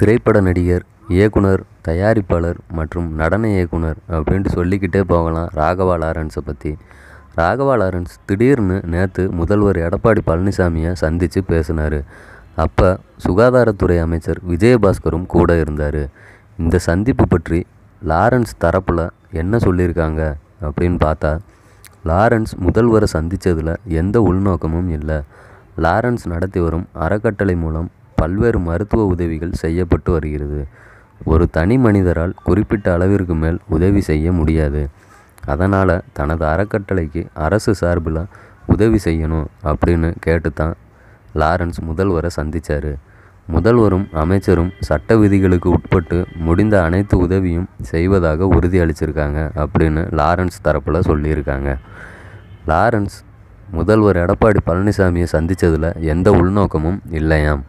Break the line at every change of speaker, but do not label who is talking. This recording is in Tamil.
திரைப்பட நடிகர் இயக்குனர் தயாரிப்பாளர் மற்றும் நடன இயக்குனர் அப்படின்ட்டு சொல்லிக்கிட்டே போகலாம் ராகவா லாரன்ஸை பற்றி ராகவா லாரன்ஸ் திடீர்னு நேற்று முதல்வர் எடப்பாடி பழனிசாமியை சந்தித்து பேசினார். அப்போ சுகாதாரத்துறை அமைச்சர் விஜயபாஸ்கரும் கூட இருந்தார். இந்த சந்திப்பு பற்றி லாரன்ஸ் தரப்பில் என்ன சொல்லியிருக்காங்க அப்படின்னு பார்த்தா லாரன்ஸ் முதல்வரை சந்தித்ததில் எந்த உள்நோக்கமும் இல்லை. லாரன்ஸ் நடத்தி வரும் அறக்கட்டளை மூலம் பல்வேறு மருத்துவ உதவிகள் செய்யப்பட்டு வருகிறது. ஒரு தனி மனிதரால் குறிப்பிட்ட அளவிற்கு மேல் உதவி செய்ய முடியாது. அதனால் தனது அறக்கட்டளைக்கு அரசு சார்பில் உதவி செய்யணும் அப்படின்னு கேட்டு தான் லாரன்ஸ் முதல்வரை சந்தித்தார் முதல்வரும் அமைச்சரும் சட்ட விதிகளுக்கு உட்பட்டு முடிந்த அனைத்து உதவியும் செய்வதாக உறுதியளிச்சிருக்காங்க அப்படின்னு லாரன்ஸ் தரப்பில் சொல்லியிருக்காங்க. லாரன்ஸ் முதல்வர் எடப்பாடி பழனிசாமியை சந்தித்ததில் எந்த உள்நோக்கமும் இல்லையாம்.